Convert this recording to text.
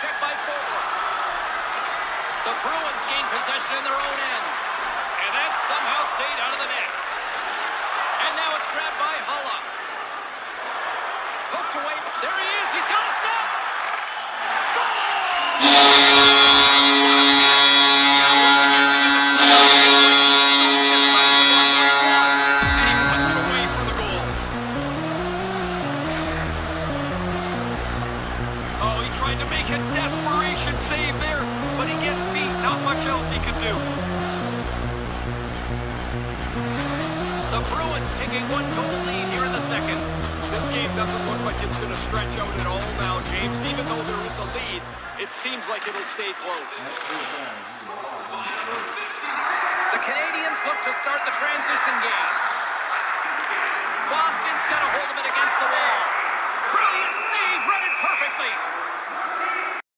check by forward. The Bruins gain possession in their own end. And that somehow stayed out of the net. And now it's grabbed by Holla. Hooked away. There he is. He's got a stop. Oh, tried to make a desperation save there, but he gets beat. Not much else he could do. The Bruins taking one goal lead here in the second. This game doesn't look like it's going to stretch out at all now, James. Even though there is a lead, it seems like it'll stay close. The Canadiens look to start the transition game.